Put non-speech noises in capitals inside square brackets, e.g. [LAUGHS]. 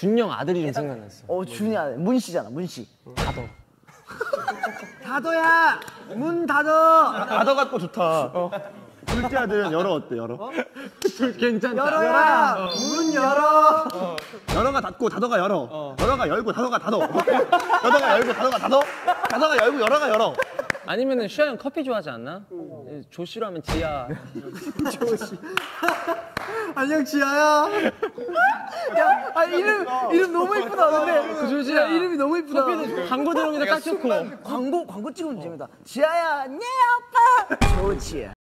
준영 아들이 좀 생각났어. 어 준이야 문씨잖아 문 씨. 다더. [LAUGHS] 다도야 문 닫어. 아더 같고 좋다. 둘째 아들은 열어 어때 열어? 괜찮다. 열어야 문 열어. 열어가 닫고 다더가 열어. 열어가 열고 다더가 닫어. 열어가 열고 다더가 닫어. 다더가 열고 열어가 열어. 아니면은 슈아 형 커피 좋아하지 않나? 조씨로 하면 지아. [LAUGHS] [LAUGHS] 안녕 지아야. 야, 아 이름 이름 너무 이쁘다 근데. 조씨야. 야, 이름이 너무 이쁘다. 광고 들어오기도 딱 좋고. 광고 광고 찍으면 재밌다. 지아야, 네 아빠. 좋지.